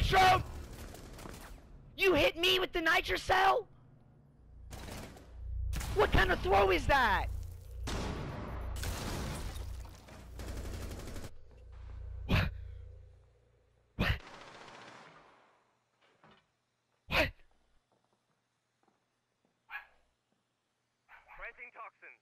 Nitro! You hit me with the nitro cell. What kind of throw is that? What? What? What? Planting toxins.